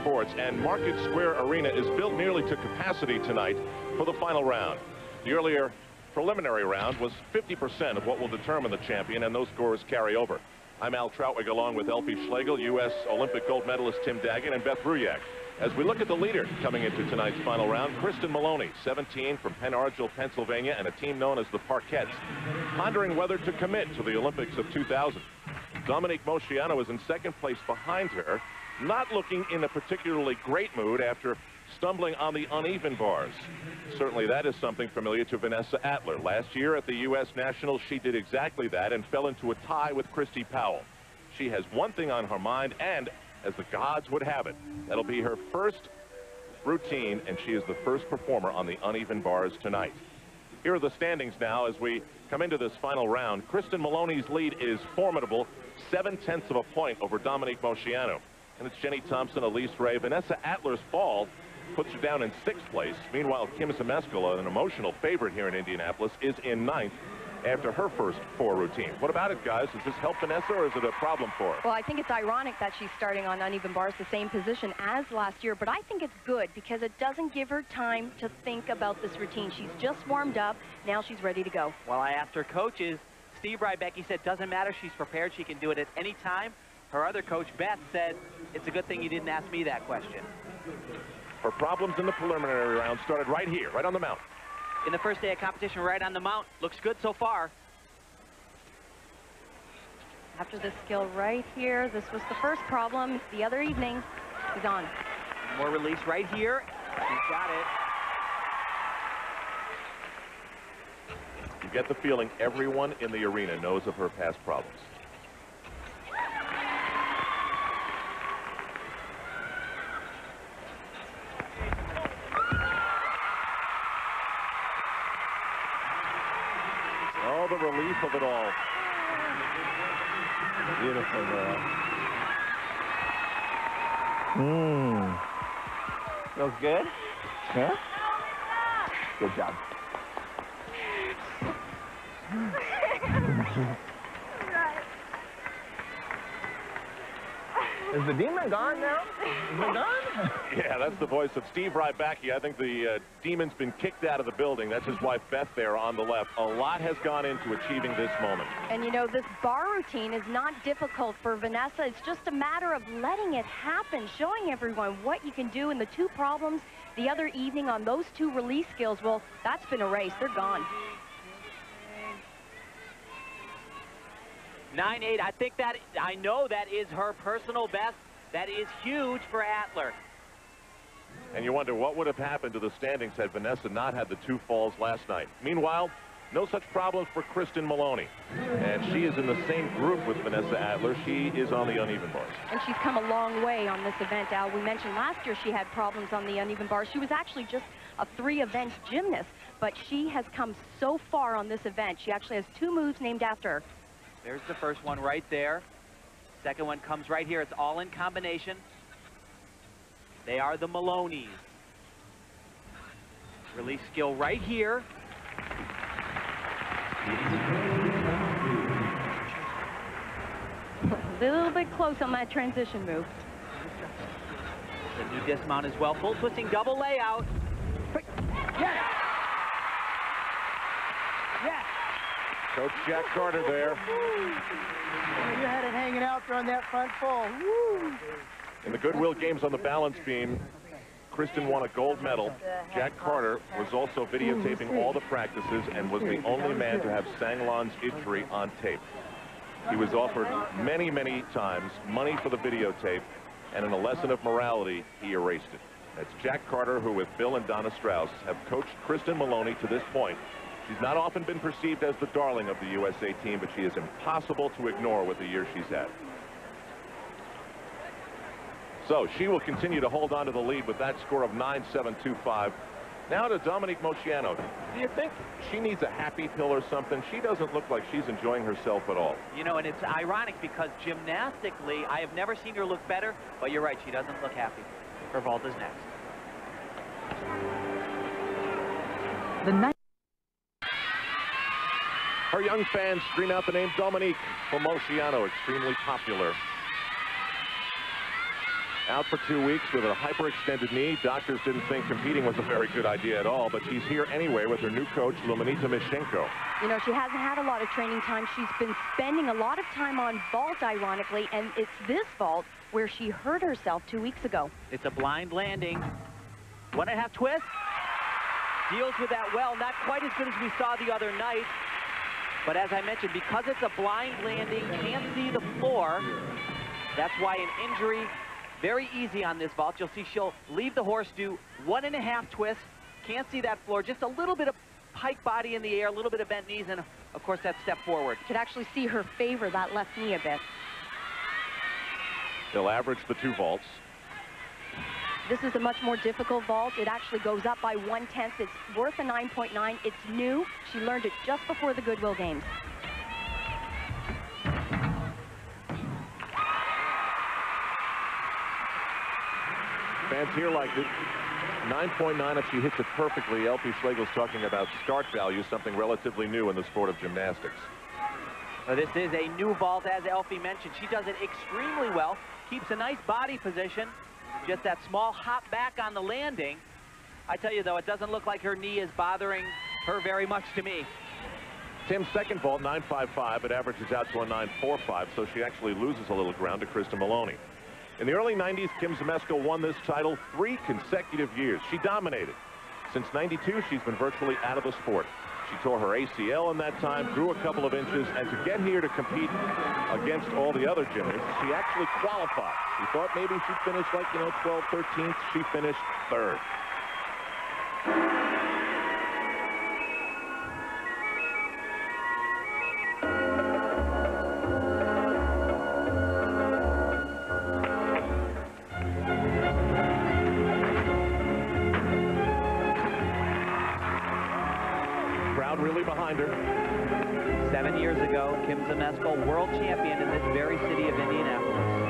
Sports, and Market Square Arena is built nearly to capacity tonight for the final round. The earlier preliminary round was 50% of what will determine the champion, and those scores carry over. I'm Al Trautwig along with Elfie Schlegel, U.S. Olympic gold medalist Tim Daggett, and Beth Ruyak. As we look at the leader coming into tonight's final round, Kristen Maloney, 17 from Pen Argyl, Pennsylvania, and a team known as the Parkettes, pondering whether to commit to the Olympics of 2000. Dominique Moceanu is in second place behind her, not looking in a particularly great mood after stumbling on the uneven bars. Certainly that is something familiar to Vanessa Atler. Last year at the U.S. Nationals, she did exactly that and fell into a tie with Kristy Powell. She has one thing on her mind, and as the gods would have it. That'll be her first routine, and she is the first performer on the uneven bars tonight. Here are the standings now as we come into this final round. Kristen Maloney's lead is formidable, seven-tenths of a point over Dominique Moceanu. And it's Jennie Thompson, Elise Ray. Vanessa Atler's fall puts her down in sixth place. Meanwhile, Kim Zmeskala, an emotional favorite here in Indianapolis, is in ninth after her first four routine. What about it, guys? Does this help Vanessa, or is it a problem for her? Well, I think it's ironic that she's starting on uneven bars, the same position as last year, but I think it's good because it doesn't give her time to think about this routine. She's just warmed up. Now she's ready to go. Well, I asked her coaches. Steve Rybacki said, doesn't matter. She's prepared. She can do it at any time. Her other coach, Beth, said, it's a good thing you didn't ask me that question. Her problems in the preliminary round started right here, right on the mount in the first day of competition right on the mount. Looks good so far. After the skill right here, this was the first problem the other evening. He's on. More release right here. He's got it. You get the feeling everyone in the arena knows of her past problems. the relief of it all. Beautiful girl. Mmm. Feels good? Yeah? Good job. Is the demon gone now? Is it gone? yeah, that's the voice of Steve Rybacki. I think the uh, demon's been kicked out of the building. That's his wife, Beth, there on the left. A lot has gone into achieving this moment. And, you know, this bar routine is not difficult for Vanessa. It's just a matter of letting it happen, showing everyone what you can do. And the two problems the other evening on those two release skills, well, that's been erased. They're gone. 9-8. I think that, I know that is her personal best. That is huge for Atler. And you wonder what would have happened to the standings had Vanessa not had the two falls last night. Meanwhile, no such problems for Kristen Maloney. And she is in the same group with Vanessa Atler. She is on the uneven bars. And she's come a long way on this event, Al. We mentioned last year she had problems on the uneven bars. She was actually just a three-event gymnast, but she has come so far on this event. She actually has two moves named after her. There's the first one right there. Second one comes right here. It's all in combination. They are the Maloneys. Release skill right here. A little bit close on that transition move. The new dismount as well. Full twisting double layout. Yes! Yes! Coach Jack Carter there. you had it hanging out there on that front full. Woo. In the Goodwill Games on the balance beam, Kristen won a gold medal. Jack Carter was also videotaping all the practices and was the only man to have Sang Lan's injury on tape. He was offered many, many times money for the videotape, and in a lesson of morality, he erased it. That's Jack Carter, who with Bill and Donna Strauss have coached Kristen Maloney to this point She's not often been perceived as the darling of the USA team, but she is impossible to ignore with the year she's had. So she will continue to hold on to the lead with that score of 9-7-2-5. Now to Dominique Moceanu. Do you think she needs a happy pill or something? She doesn't look like she's enjoying herself at all. You know, and it's ironic because gymnastically, I have never seen her look better, but you're right, she doesn't look happy. Her vault is next. The her young fans scream out the name Dominique for Moceanu, extremely popular. out for two weeks with a hyperextended knee. Doctors didn't think competing was a very good idea at all, but she's here anyway with her new coach, Luminita Miscenco. You know, she hasn't had a lot of training time. She's been spending a lot of time on vault, ironically, and it's this vault where she hurt herself two weeks ago. It's a blind landing. One and a half twist. Deals with that well. Not quite as good as we saw the other night. But as I mentioned, because it's a blind landing, can't see the floor, that's why an injury very easy on this vault. You'll see she'll leave the horse, do one and a half twists. Can't see that floor. Just a little bit of pike body in the air, a little bit of bent knees, and of course that step forward. You could actually see her favor that left knee a bit. They'll average the two vaults. This is a much more difficult vault. It actually goes up by one-tenth. It's worth a 9.9. It's new. She learned it just before the Goodwill Games. Fans here like it. 9.9 if she hits it perfectly. Elfie Schlegel's talking about start value, something relatively new in the sport of gymnastics. Well, this is a new vault, as Elfie mentioned. She does it extremely well. Keeps a nice body position. Just that small hop back on the landing. I tell you, though, it doesn't look like her knee is bothering her very much to me. Tim's second vault, 9.55. It averages out to a 9.45, so she actually loses a little ground to Kristen Maloney. In the early 90s, Kim Zmeskal won this title three consecutive years. She dominated. Since 92, she's been virtually out of the sport. She tore her ACL in that time, grew a couple of inches, and to get here to compete against all the other gymnasts, she actually qualified. We thought maybe she'd finish like, you know, 12, 13th. She finished third. Her. Seven years ago, Kim Zmeskal, world champion in this very city of Indianapolis.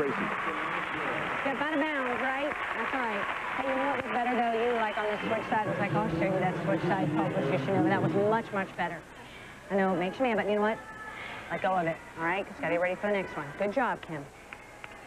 Tracy. Step out of bounds, right? That's right. Hey, you know what was better, though? You, like, on the switch side, it's like, I'll show you that switch side pole position over. That was much, much better. I know it makes you mad, but you know what? Let go of it, all right? Because gotta get ready for the next one. Good job, Kim.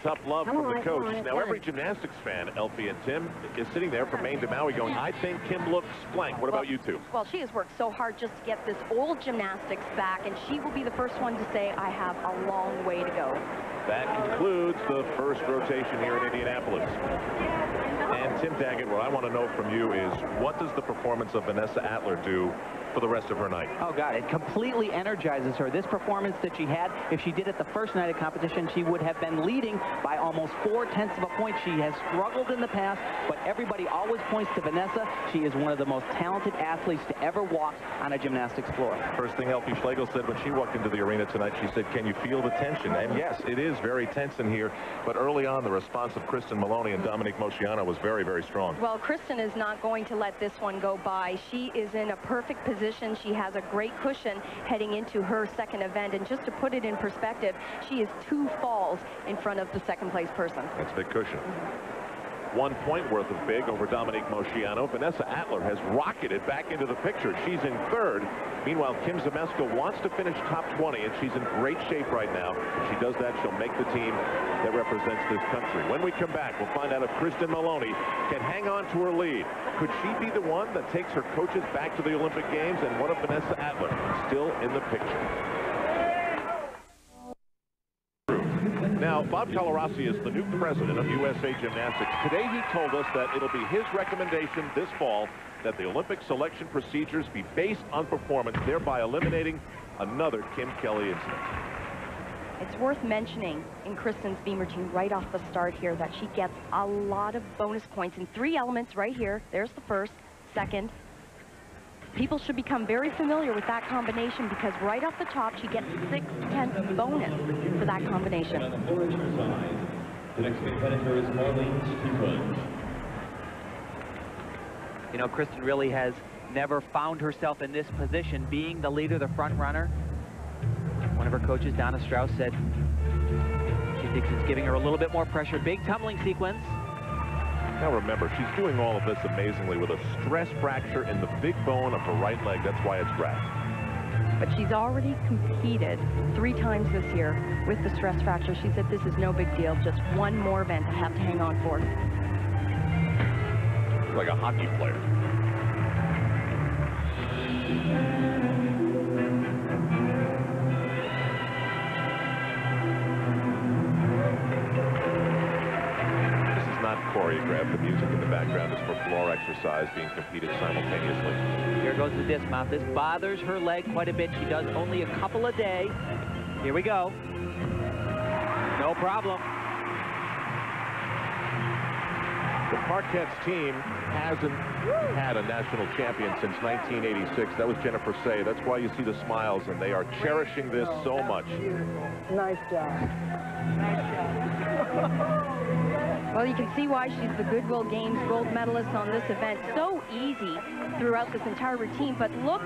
Tough love Come from on, the coach. on, now, every gymnastics fan, Elfie and Tim, is sitting there from Maine to Maui going, I think Kim looks blank. What about you two? Well, she has worked so hard just to get this old gymnastics back, and she will be the first one to say, I have a long way to go. That concludes the first rotation here in Indianapolis. And Tim Daggett, what I want to know from you is, what does the performance of Vanessa Atler do for the rest of her night? Oh, God, it completely energizes her. This performance that she had, if she did it the first night of competition, she would have been leading by almost four-tenths of a point. She has struggled in the past, but everybody always points to Vanessa. She is one of the most talented athletes to ever walk on a gymnastics floor. First thing Elfie Schlegel said when she walked into the arena tonight, she said, can you feel the tension? And yes, it is very tense in here, but early on, the response of Kristen Maloney and Dominique Moceanu was very, very strong. Well, Kristen is not going to let this one go by. She is in a perfect position. She has a great cushion heading into her second event. And just to put it in perspective, she is two falls in front of the second place person. That's a big cushion. Mm-hmm. One point worth of big over Dominique Moceanu. Vanessa Atler has rocketed back into the picture. She's in third. Meanwhile, Kim Zmeskal wants to finish top 20, and she's in great shape right now. If she does that, she'll make the team that represents this country. When we come back, we'll find out if Kristen Maloney can hang on to her lead. Could she be the one that takes her coaches back to the Olympic Games? And what if Vanessa Atler still in the picture? Now, Bob Colarossi is the new president of USA Gymnastics. Today he told us that it'll be his recommendation this fall that the Olympic selection procedures be based on performance, thereby eliminating another Kim Kelly incident. It's worth mentioning in Kristen's beam routine right off the start here that she gets a lot of bonus points in three elements right here. There's the first, second, people should become very familiar with that combination because right off the top, she gets six tenths bonus for that combination. on The next competitor is Marlene You know, Kristen really has never found herself in this position, being the leader, the front runner. One of her coaches, Donna Strauss, said she thinks it's giving her a little bit more pressure. Big tumbling sequence. Now remember, she's doing all of this amazingly with a stress fracture in the big bone of her right leg. That's why it's wrapped. But she's already competed three times this year with the stress fracture. She said this is no big deal, just one more event I have to hang on for. Like a hockey player. Choreographed. The music in the background is for floor exercise being competed simultaneously. Here goes the dismount. This bothers her leg quite a bit. She does only a couple a day. Here we go. No problem. The Parkettes team hasn't had a national champion since 1986. That was Jennifer Sey. That's why you see the smiles, and they are cherishing this so much. Nice job. Nice job. Well, you can see why she's the Goodwill Games gold medalist on this event. So easy throughout this entire routine, but look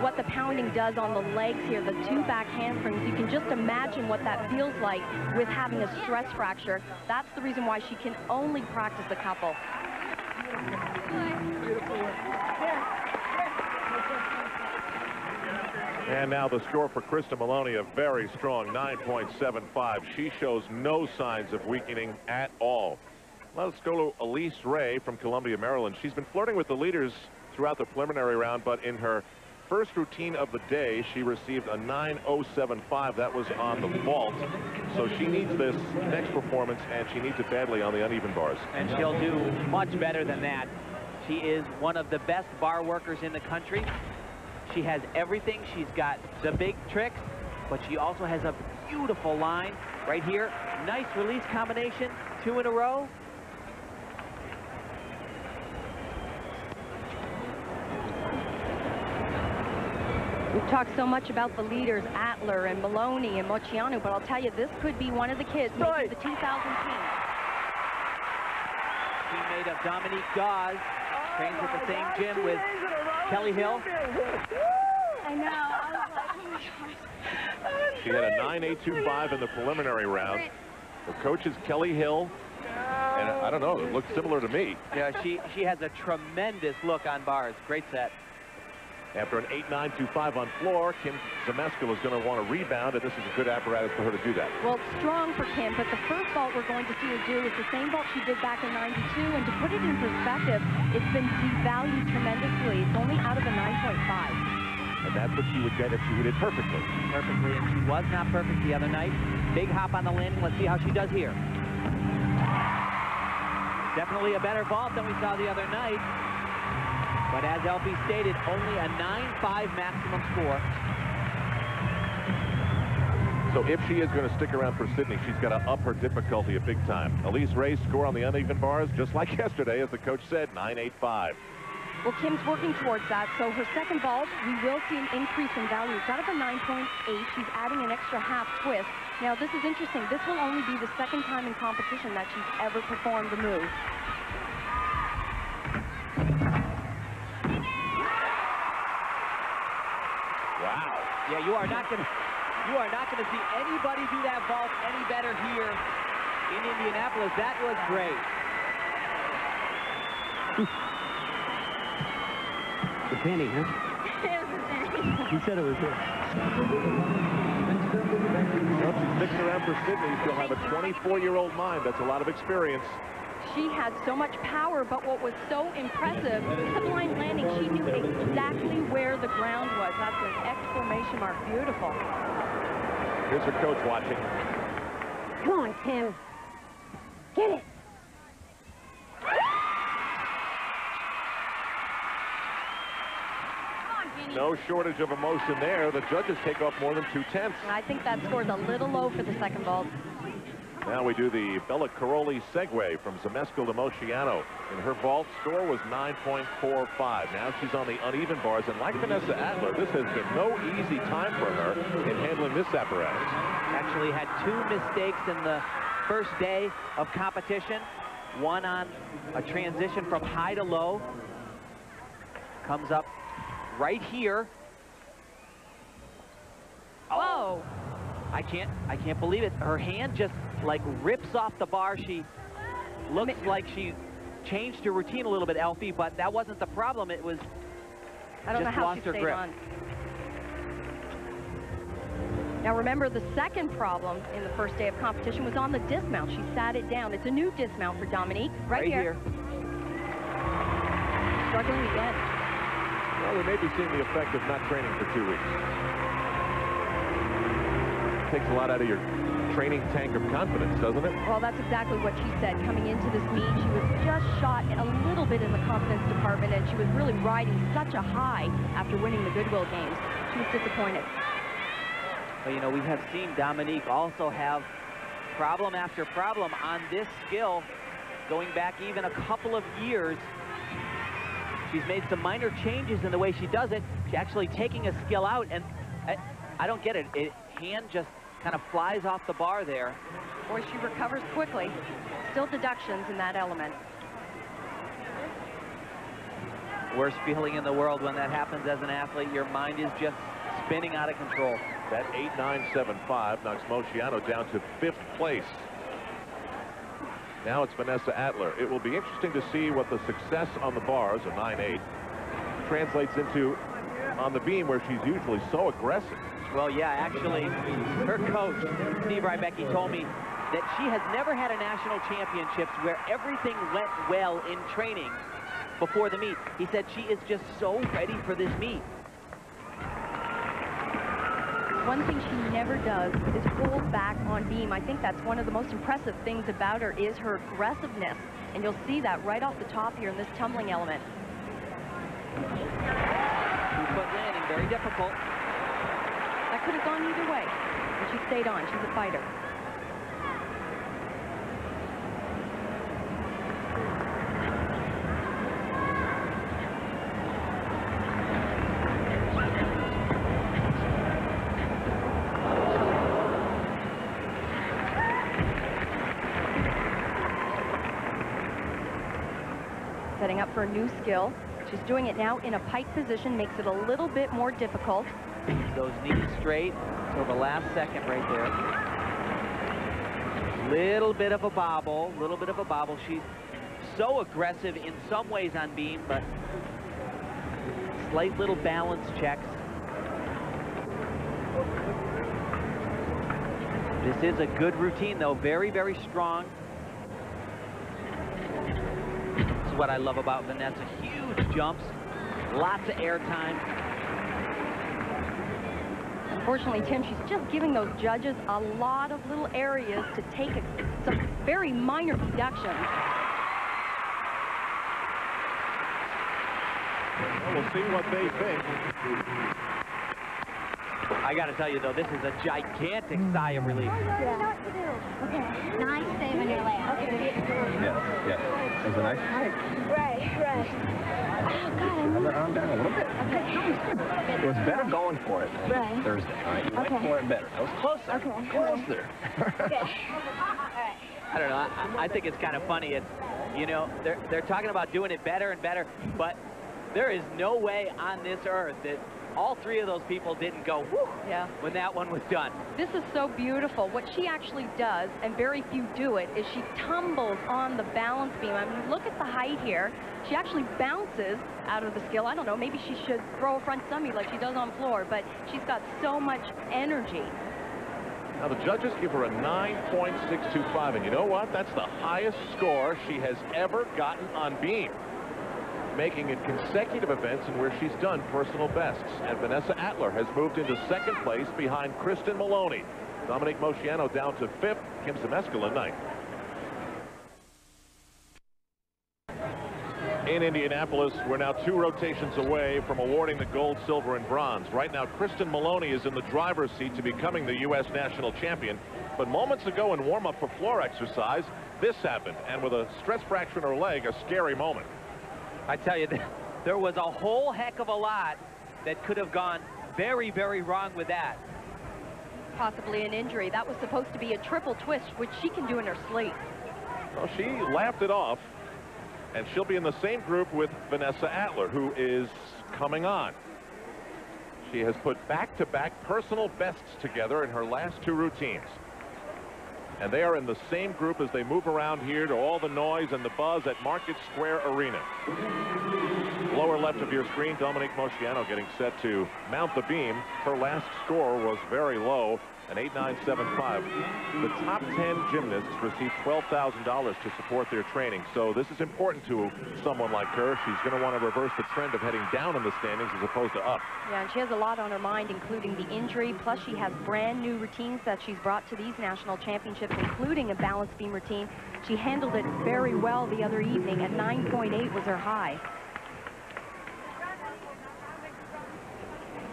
what the pounding does on the legs here, the two back hamstrings. You can just imagine what that feels like with having a stress fracture. That's the reason why she can only practice a couple. And now the score for Kristen Maloney, a very strong 9.75. She shows no signs of weakening at all. Let's go to Elise Ray from Columbia, Maryland. She's been flirting with the leaders throughout the preliminary round, but in her first routine of the day, she received a 9.075. That was on the vault. So she needs this next performance, and she needs it badly on the uneven bars. And she'll do much better than that. She is one of the best bar workers in the country. She has everything. She's got the big tricks, but she also has a beautiful line right here. Nice release combination, two in a row. We've talked so much about the leaders, Atler and Maloney and Moceanu, but I'll tell you, this could be one of the kids making the 2000 team. Teammate of Dominique Dawes, trains at the same gym with Kelly Hill. I know. Oh she had a 9.825 in the preliminary round. Her coach is Kelly Hill. And I don't know, it looks similar to me. Yeah, she, she has a tremendous look on bars. Great set. After an 8.925 on floor, Kim Zmeskal is going to want to rebound, and this is a good apparatus for her to do that. Well, strong for Kim, but the first vault we're going to see her do is the same vault she did back in 92, and to put it in perspective, it's been devalued tremendously. It's only out of a 9.5. And that's what she would get if she hit it perfectly. Perfectly, and she was not perfect the other night. Big hop on the landing. Let's see how she does here. Definitely a better vault than we saw the other night. But as Elfie stated, only a 9-5 maximum score. So if she is going to stick around for Sydney, she's got to up her difficulty a big time. Elise Ray's score on the uneven bars, just like yesterday, as the coach said, 9.85. Well, Kim's working towards that. So her second vault, we will see an increase in value. It's out of a 9.8. She's adding an extra half twist. Now, this is interesting. This will only be the second time in competition that she's ever performed the move. Yeah, you are not going to you are not going to see anybody do that vault any better here in Indianapolis. That was great. The penny, huh? He said it was it. Well, if she sticks around for Sydney, she'll have a 24-year-old mind. That's a lot of experience. She had so much power, but what was so impressive, the blind landing, she knew exactly where the ground was. That's an exclamation mark. Beautiful. Here's her coach watching. Come on, Tim. Get it. No shortage of emotion there. The judges take off more than two-tenths. I think that score's a little low for the second vault. Now we do the Bela Karolyi segue from Zmeskal to Moceanu. In her vault, score was 9.45. Now she's on the uneven bars, and like Vanessa Atler, this has been no easy time for her in handling this apparatus. Actually had two mistakes in the first day of competition. One on a transition from high to low. Comes up right here. Whoa. I can't, I can't believe it. Her hand just like rips off the bar. She looks like she changed her routine a little bit, Elfie, but that wasn't the problem. It was I don't just know how lost she her stayed grip. on. Now remember, the second problem in the first day of competition was on the dismount. She sat it down. It's a new dismount for Dominique. Right, here. Struggling again. Well, we may be seeing the effect of not training for two weeks. Takes a lot out of your training tank of confidence, doesn't it? Well, that's exactly what she said. Coming into this meet, she was just shot a little bit in the confidence department, and she was really riding such a high after winning the Goodwill games. She was disappointed. But, you know, we have seen Dominique also have problem after problem on this skill going back even a couple of years. She's made some minor changes in the way she does it. She's actually taking a skill out, and I, I don't get it. it. Hand just kind of flies off the bar there. Boy, she recovers quickly. Still deductions in that element. Worst feeling in the world when that happens as an athlete. Your mind is just spinning out of control. That 8.975 knocks Moceanu down to fifth place. Now it's Vanessa Atler. It will be interesting to see what the success on the bars, a 9-8, translates into on the beam where she's usually so aggressive. Well, yeah, actually, her coach, Steve Rybacki, told me that she has never had a national championships where everything went well in training before the meet. He said she is just so ready for this meet. One thing she never does is hold back on beam. I think that's one of the most impressive things about her is her aggressiveness. And you'll see that right off the top here in this tumbling element. Two-foot landing, very difficult. Could have gone either way. But she stayed on. She's a fighter. Setting up for a new skill. She's doing it now in a pike position, makes it a little bit more difficult. Those knees straight till the last second right there. Little bit of a bobble, little bit of a bobble. She's so aggressive in some ways on beam, but slight little balance checks. This is a good routine, though. Very, very strong. This is what I love about Vanessa. Huge jumps, lots of air time. Unfortunately, Tim, she's just giving those judges a lot of little areas to take a, some very minor deductions. Well, we'll see what they think. I got to tell you, though, this is a gigantic mm. sigh of relief. Oh, yeah. Okay. Nice save in your layup. Okay. Yeah, yeah. It was a nice fight. Right, right. Oh, God, I Have that arm down a little bit. Okay. It was better going for it Right. Thursday. All right, you Okay. went for it better. That was closer. Okay. Closer. Okay. All right. I don't know. I, I think it's kind of funny. It's, you know, they're, they're talking about doing it better and better, but there is no way on this earth that all three of those people didn't go, whew, Yeah. when that one was done. This is so beautiful. What she actually does, and very few do it, is she tumbles on the balance beam. I mean, look at the height here. She actually bounces out of the skill. I don't know, maybe she should throw a front stummy like she does on floor, but she's got so much energy. Now the judges give her a 9.625, and you know what? That's the highest score she has ever gotten on beam, making it consecutive events in where she's done personal bests. And Vanessa Atler has moved into second place behind Kristen Maloney. Dominique Moceanu down to fifth, Kim Zmeskal in ninth. In Indianapolis, we're now two rotations away from awarding the gold, silver, and bronze. Right now, Kristen Maloney is in the driver's seat to becoming the U.S. national champion. But moments ago in warm-up for floor exercise, this happened. And with a stress fracture in her leg, a scary moment. I tell you, there was a whole heck of a lot that could have gone very, very wrong with that. Possibly an injury. That was supposed to be a triple twist, which she can do in her sleep. Well, she laughed it off. And she'll be in the same group with Vanessa Atler, who is coming on. She has put back-to-back -back personal bests together in her last two routines. And they are in the same group as they move around here to all the noise and the buzz at Market Square Arena. Lower left of your screen, Dominique Moceanu getting set to mount the beam. Her last score was very low, an 8.975. The top 10 gymnasts receive $12,000 to support their training. So this is important to someone like her. She's going to want to reverse the trend of heading down in the standings as opposed to up. Yeah, and she has a lot on her mind, including the injury. Plus, she has brand new routines that she's brought to these national championships, including a balance beam routine. She handled it very well the other evening, and 9.8 was her high.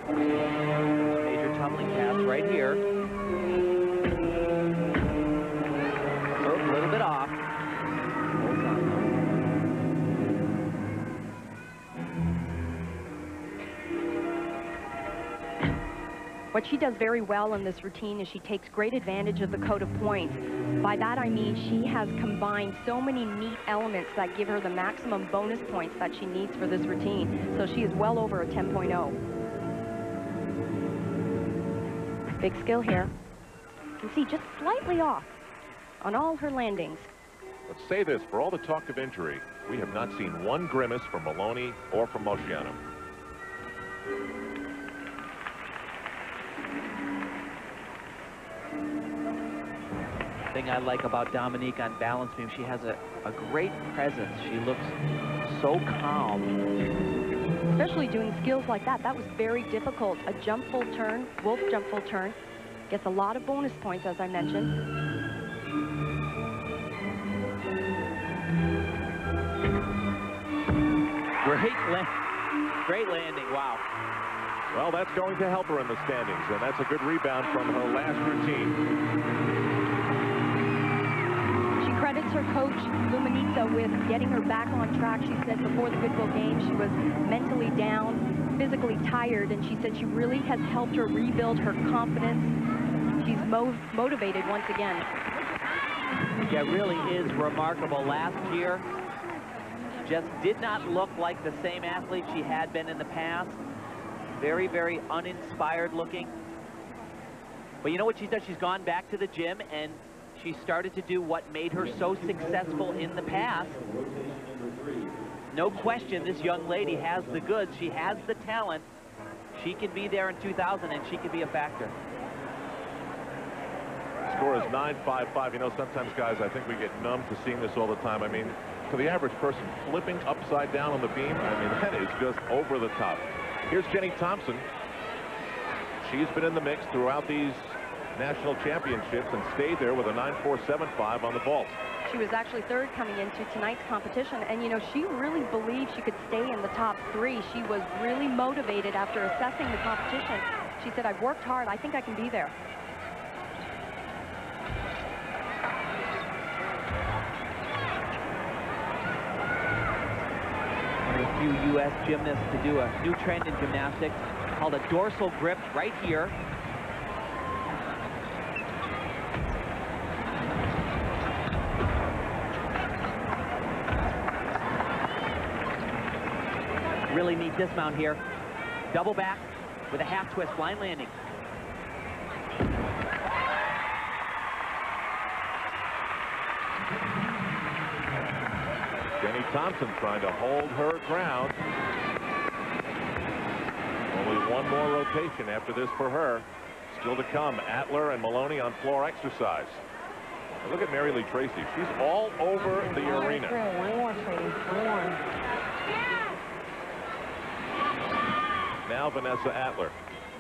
Major tumbling pass right here. What she does very well in this routine is she takes great advantage of the code of points. By that I mean she has combined so many neat elements that give her the maximum bonus points that she needs for this routine. So she is well over a 10.0. Big skill here. You can see just slightly off on all her landings. Let's say this, for all the talk of injury, we have not seen one grimace from Maloney or from Moceanu. Thing I like about Dominique on balance beam, she has a, a great presence. She looks so calm. Especially doing skills like that. That was very difficult. A jump full turn, wolf jump full turn. Gets a lot of bonus points, as I mentioned. Great, la great landing. Wow. Well, that's going to help her in the standings, and that's a good rebound from her last routine credits her coach, Luminita, with getting her back on track. She said before the Goodwill game she was mentally down, physically tired, and she said she really has helped her rebuild her confidence. She's mo motivated once again. Yeah, really is remarkable. Last year, just did not look like the same athlete she had been in the past. Very, very uninspired looking. But you know what she's done? She's gone back to the gym and she started to do what made her so successful in the past. No question, this young lady has the goods. She has the talent. She can be there in 2000, and she could be a factor. Score is 9-5-5. You know, sometimes, guys, I think we get numb to seeing this all the time. I mean, for the average person, flipping upside down on the beam, I mean, that is just over the top. Here's Jennie Thompson. She's been in the mix throughout these national championships and stayed there with a 9.475 on the vault. She was actually third coming into tonight's competition, and you know, she really believed she could stay in the top three. She was really motivated after assessing the competition. She said, I've worked hard. I think I can be there. a few U.S. gymnasts to do a new trend in gymnastics called a dorsal grip right here. Really neat dismount here. Double back, with a half twist blind landing. Jennie Thompson trying to hold her ground. Only one more rotation after this for her. Still to come, Atler and Maloney on floor exercise. Now look at Mary Lee Tracy. She's all over the arena. One more, sweetie. One more. Now Vanessa Atler.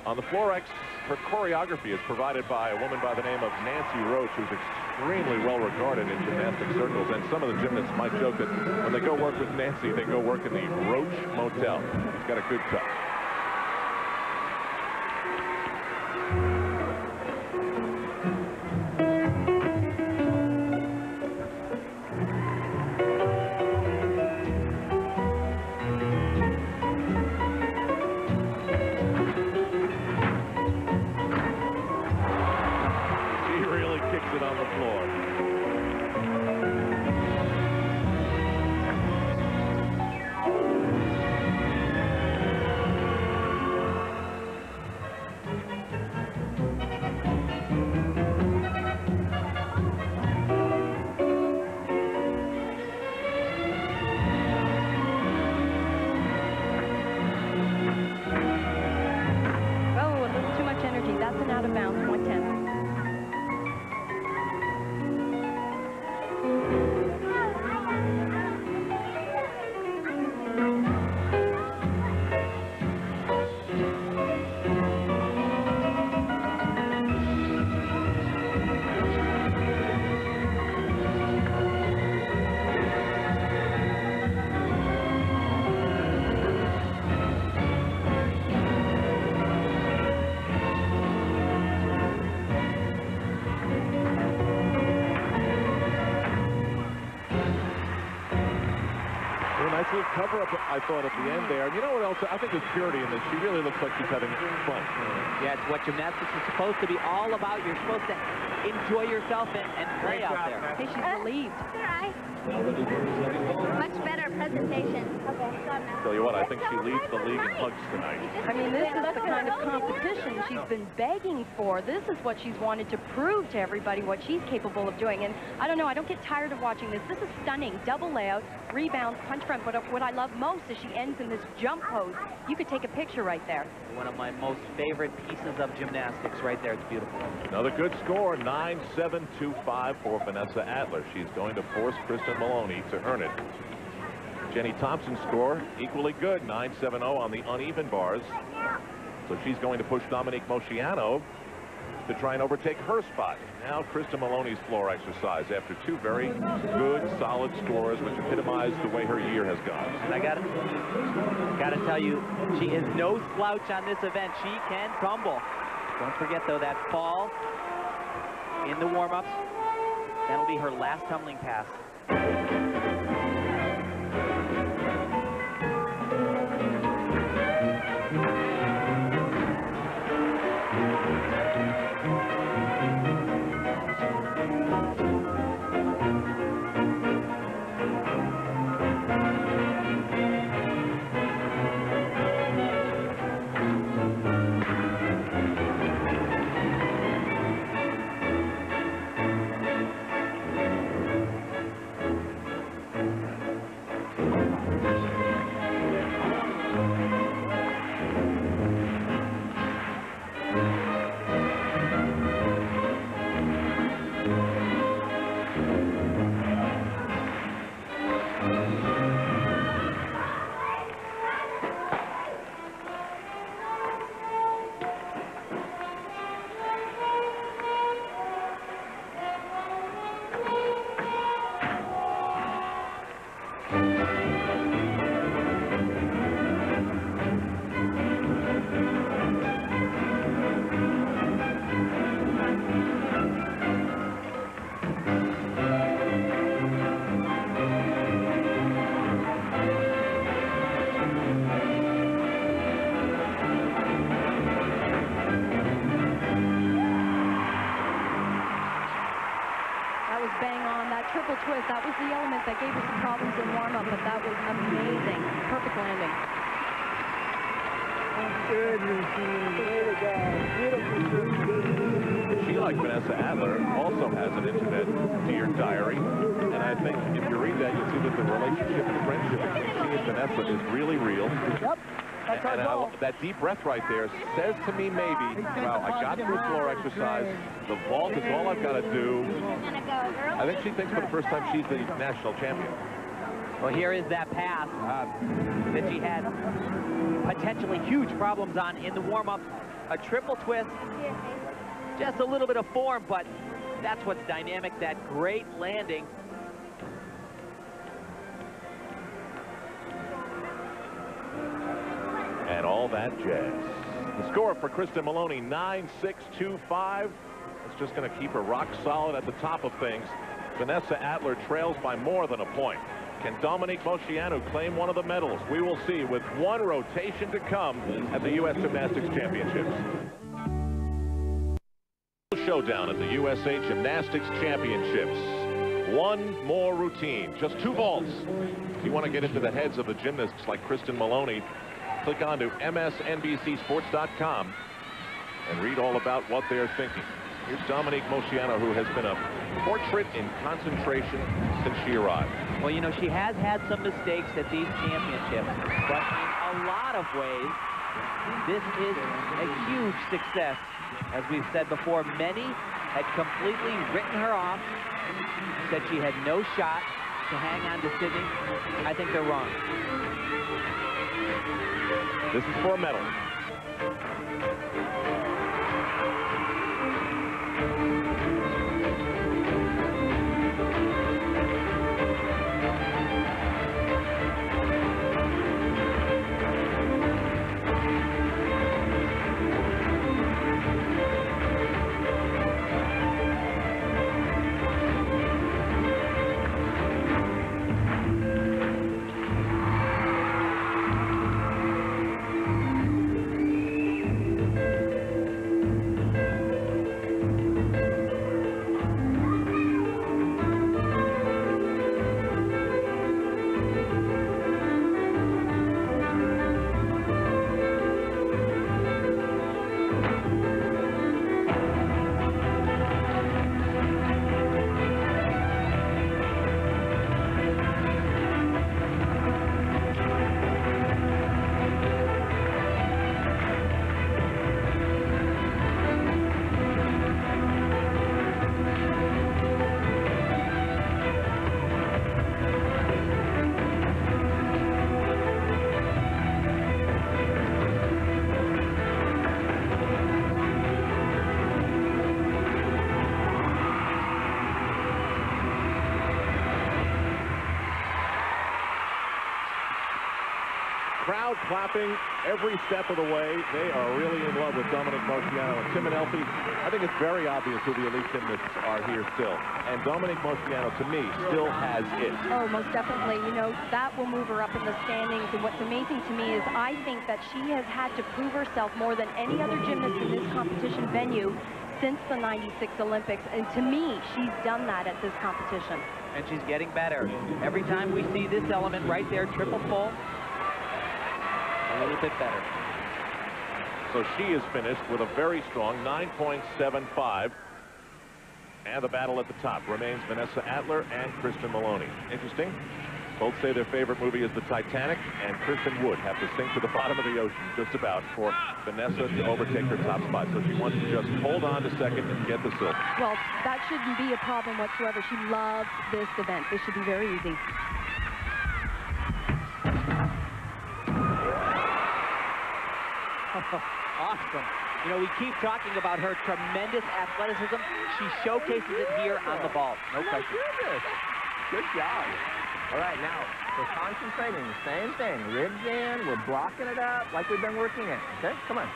On the floor X, her choreography is provided by a woman by the name of Nancy Roach, who's extremely well regarded in gymnastic circles. And some of the gymnasts might joke that when they go work with Nancy, they go work in the Roach Motel. She's got a good touch. A nice little cover up, I thought, at the end there. And you know what else? I think there's purity in this. She really looks like she's having fun. Yeah, it's what gymnastics is supposed to be all about. You're supposed to enjoy yourself and, and play out there. Hey, she's relieved. Hi. Now ready for the second ball. Much better presentation. Okay, Tell you what, I think she leads the league in hugs tonight. I mean, this is the kind of competition she's been begging for. This is what she's wanted to prove to everybody what she's capable of doing. And I don't know, I don't get tired of watching this. This is stunning. Double layout, rebound, punch front. But what I love most is she ends in this jump pose. You could take a picture right there. One of my most favorite pieces of gymnastics right there. It's beautiful. Another good score, 9-7-2-5 for Vanessa Atler. She's going to force Kristen Maloney to earn it. Jennie Thompson's score, equally good, 9-7-0 on the uneven bars. So she's going to push Dominique Moceanu to try and overtake her spot. Now Kristen Maloney's floor exercise after two very good, solid scores, which epitomize the way her year has gone. And I gotta, gotta tell you, she is no slouch on this event. She can tumble. Don't forget though that fall in the warm-ups. That'll be her last tumbling pass. That deep breath right there says to me maybe, well, I got through floor exercise. The vault is all I've got to do. Gonna go, girls. I think she thinks for the first time she's the national champion. Well, here is that pass uh, that she had potentially huge problems on in the warm-up. A triple twist, just a little bit of form, but that's what's dynamic, that great landing. All that jazz. The score for Kristen Maloney, 9-6-2-5. It's just going to keep her rock solid at the top of things. Vanessa Atler trails by more than a point. Can Dominique Moceanu claim one of the medals? We will see with one rotation to come at the U.S. Gymnastics Championships. Showdown at the USA Gymnastics Championships. One more routine, just two vaults. If you want to get into the heads of the gymnasts like Kristen Maloney, click on to msnbcsports.com and read all about what they're thinking. Here's Dominique Moceanu, who has been a portrait in concentration since she arrived. Well, you know, she has had some mistakes at these championships, but in a lot of ways, this is a huge success. As we've said before, many had completely written her off, said she had no shot to hang on to Sydney. I think they're wrong. This is for a medal. Crowd clapping every step of the way. They are really in love with Dominique Moceanu and Tim and Elfie. I think it's very obvious who the elite gymnasts are here still. And Dominique Moceanu, to me, still has it. Oh, most definitely. You know, that will move her up in the standings. And what's amazing to me is I think that she has had to prove herself more than any other gymnast in this competition venue since the 96 Olympics. And to me, she's done that at this competition. And she's getting better. Every time we see this element right there, triple full, a little bit better. So she is finished with a very strong 9.75. And the battle at the top remains Vanessa Atler and Kristen Maloney. Interesting. Both say their favorite movie is The Titanic, and Kristen would have to sink to the bottom of the ocean just about for Vanessa to overtake her top spot. So she wants to just hold on to second and get the silver. Well, that shouldn't be a problem whatsoever. She loves this event. This should be very easy. awesome. You know, we keep talking about her tremendous athleticism. She showcases it here on the ball. No question. Good job. All right, now, we're concentrating. Same thing. Ribs in. We're blocking it up like we've been working it. Okay, come on.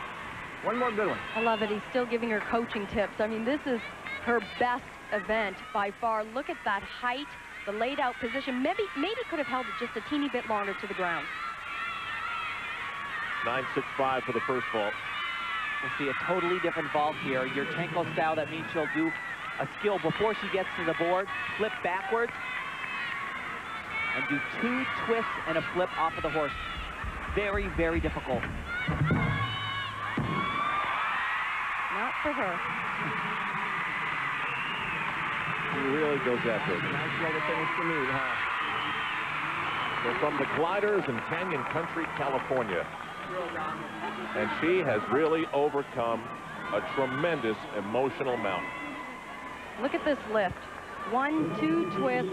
One more good one. I love it. He's still giving her coaching tips. I mean, this is her best event by far. Look at that height, the laid out position. Maybe, maybe could have held it just a teeny bit longer to the ground. 9.65 for the first vault. We'll see a totally different vault here. Yurchenko style, that means she'll do a skill before she gets to the board, flip backwards, and do two twists and a flip off of the horse. Very, very difficult. Not for her. She really goes after it. Nice way to finish the meet, huh? So from the gliders in Canyon Country, California. And she has really overcome a tremendous emotional mountain. Look at this lift. One, two twists,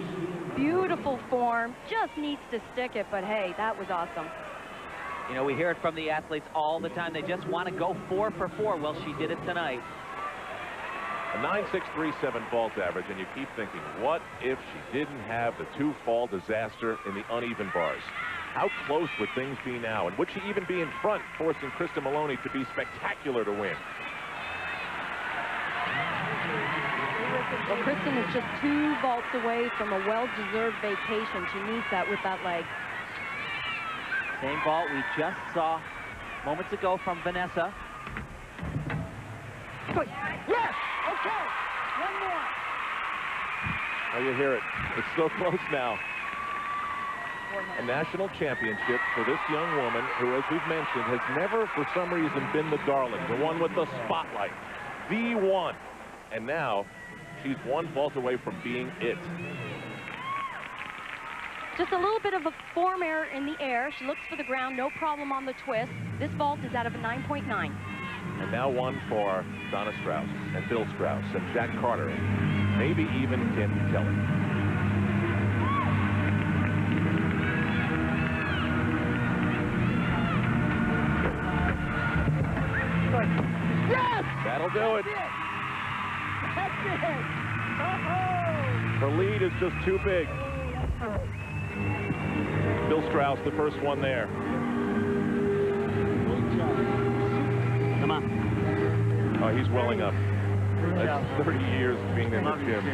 beautiful form, just needs to stick it, but hey, that was awesome. You know, we hear it from the athletes all the time. They just want to go four for four. Well, she did it tonight. A 9.637 vault average, and you keep thinking, what if she didn't have the two-fall disaster in the uneven bars? How close would things be now? And would she even be in front, forcing Kristen Maloney to be spectacular to win? Well, Kristen is just two vaults away from a well-deserved vacation. She needs that with that leg. Same vault we just saw moments ago from Vanessa. Yes! Okay! One more. Oh, you hear it. It's so close now. A national championship for this young woman who, as we've mentioned, has never, for some reason, been the darling, the one with the spotlight, the one. And now, she's one vault away from being it. Just a little bit of a form error in the air. She looks for the ground, no problem on the twist. This vault is out of a 9.9. And now one for Donna Strauss and Bill Strauss and Jack Carter, and maybe even Kim Kelly. That'll do it. That's it! Oh! Her lead is just too big. Bill Strauss, the first one there. Come on. Oh, he's welling up. That's 30 years of being in the gym.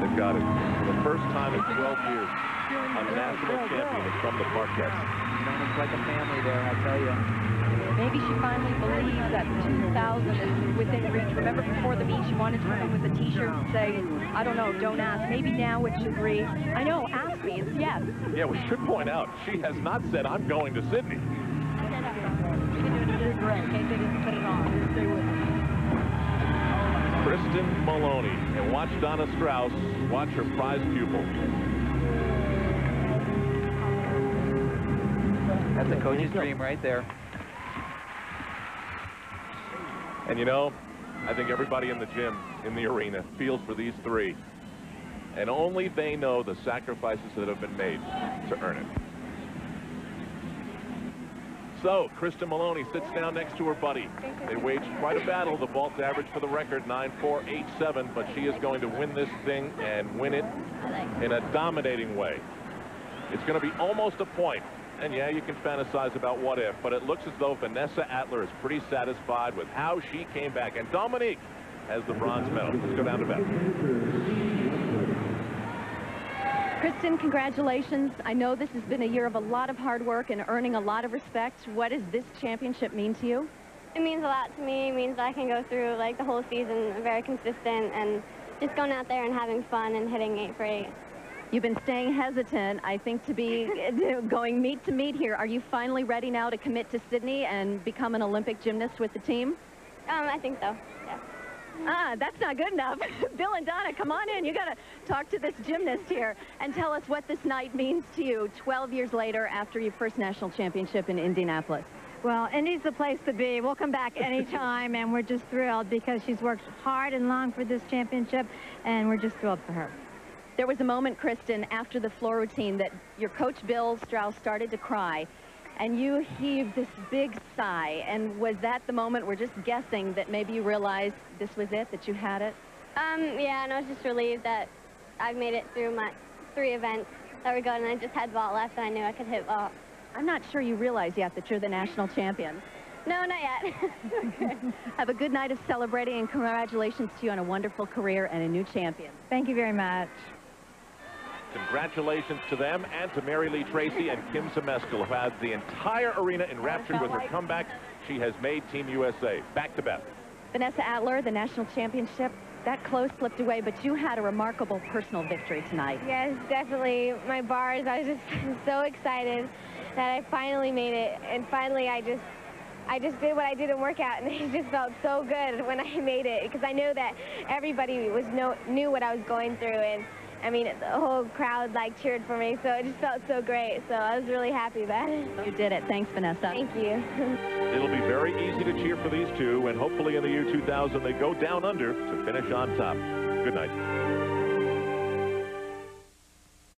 They've got it. For the first time in 12 years, a national champion is from the Parkettes. It's like a family there, I tell you. Maybe she finally believes that 2,000 is within reach. Remember before the meet, she wanted to come in with a T-shirt and say, I don't know, don't ask. Maybe now it should read, I know, ask me. It's yes. Yeah, we should point out, she has not said, I'm going to Sydney. Kristen Maloney. And watch Donna Strauss, watch her prize pupil. That's a coach's dream right there. And you know, I think everybody in the gym, in the arena, feels for these three. And only they know the sacrifices that have been made to earn it. So, Kristen Maloney sits down next to her buddy. They waged quite a battle. The vault average for the record, 9.487, but she is going to win this thing and win it in a dominating way. It's going to be almost a point. And yeah, you can fantasize about what if, but it looks as though Vanessa Atler is pretty satisfied with how she came back. And Dominique has the bronze medal. Let's go down to Beth. Kristen, congratulations. I know this has been a year of a lot of hard work and earning a lot of respect. What does this championship mean to you? It means a lot to me. It means that I can go through like the whole season very consistent and just going out there and having fun and hitting eight for eight. You've been staying hesitant, I think, to be going meet to meet here. Are you finally ready now to commit to Sydney and become an Olympic gymnast with the team? Um, I think so. Yeah. Ah, that's not good enough. Bill and Donna, come on in. You got to talk to this gymnast here and tell us what this night means to you 12 years later after your first national championship in Indianapolis. Well, Indy's the place to be. We'll come back anytime, and we're just thrilled because she's worked hard and long for this championship, and we're just thrilled for her. There was a moment, Kristen, after the floor routine that your coach Bill Strauss started to cry, and you heaved this big sigh. And was that the moment we're just guessing that maybe you realized this was it, that you had it? Um, yeah, and I was just relieved that I've made it through my three events that were good, and I just had vault left, and I knew I could hit vault. I'm not sure you realize yet that you're the national champion. No, not yet. Have a good night of celebrating, and congratulations to you on a wonderful career and a new champion. Thank you very much. Congratulations to them and to Mary Lee Tracy and Kim Zmeskal, who had the entire arena enraptured with her comeback. She has made Team USA. Back to Beth. Vanessa Atler, the national championship, that close slipped away, but you had a remarkable personal victory tonight. yes, definitely. My bars, I was just so excited that I finally made it, and finally I just I just did what I did in workout, and it just felt so good when I made it because I know that everybody was know, knew what I was going through, and I mean, the whole crowd like cheered for me, so it just felt so great. So I was really happy about it. You did it. Thanks, Vanessa. Thank you. It'll be very easy to cheer for these two, and hopefully in the year 2000 they go down under to finish on top. Good night.